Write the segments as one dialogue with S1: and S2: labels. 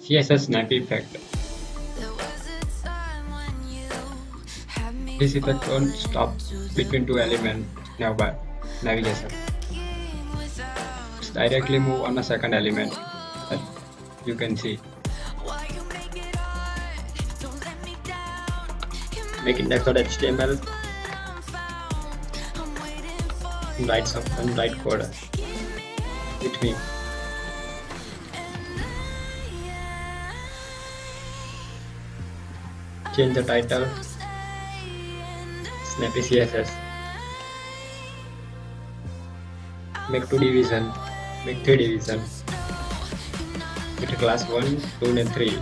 S1: CSS snap effect. This effect won't stop between two elements Now, nearby navigation. Just directly move on a second element that you can see. Make index.html and write some and write code with me. Change the title Snappy CSS. Make two division. Make three division. With class 1, 2 and 3.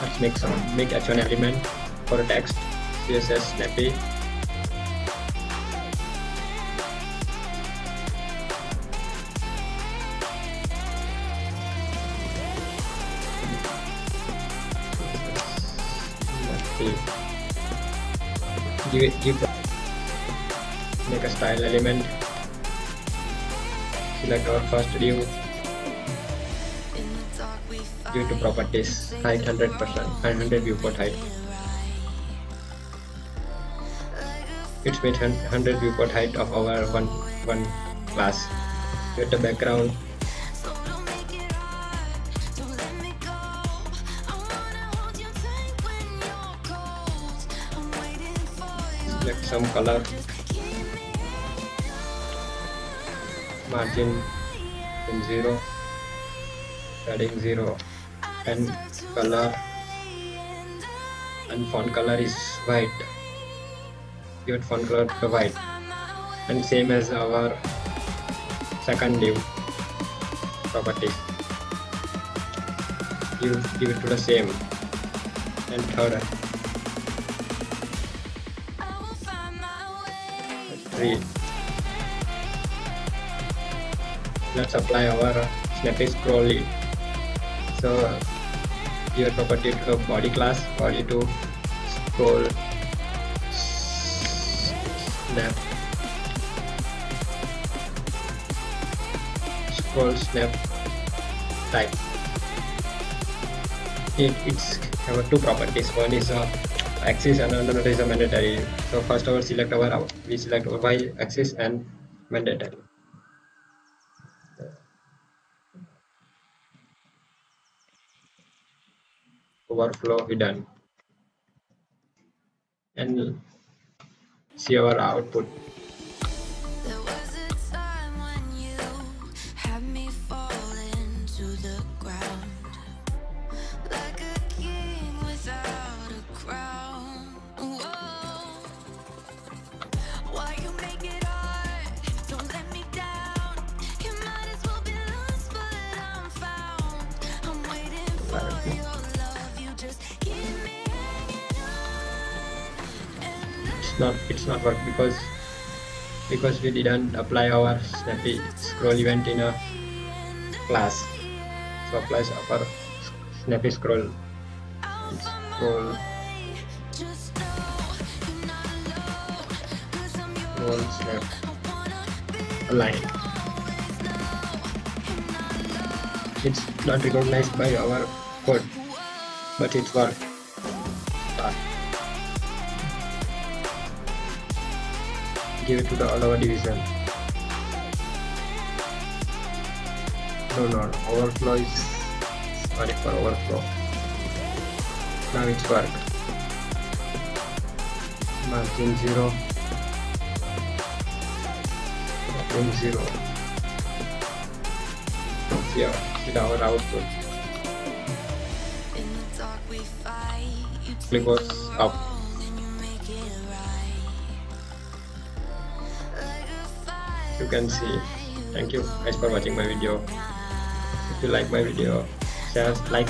S1: Let's make some make h1 element for text css snappy give it give make a style element. Select our first view. due to properties height 100 percent 100 viewport height. It's made 100 viewport height of our one one class. Get the background select some color. Margin in 0 padding 0 and color. And font color is white. Give font color to white. And same as our second div properties give, give it to the same. And third let's apply our snappy scrolling so your property to body class body to scroll snap. Scroll snap type. It, it's have two properties. One is a axis and another is a mandatory. So first our select our we select our y axis and mandatory. Overflow hidden and see our output it's not it's not work because because we didn't apply our snappy scroll event in a class. So applies our snappy scroll. Scroll. Scroll snap. Align. It's not recognized by our code but it's work give it to the all division. No no overflow is sorry for overflow. Now it's work margin 0 margin 0 here with our output goes up you can see. Thank you guys for watching my video. If you like my video share like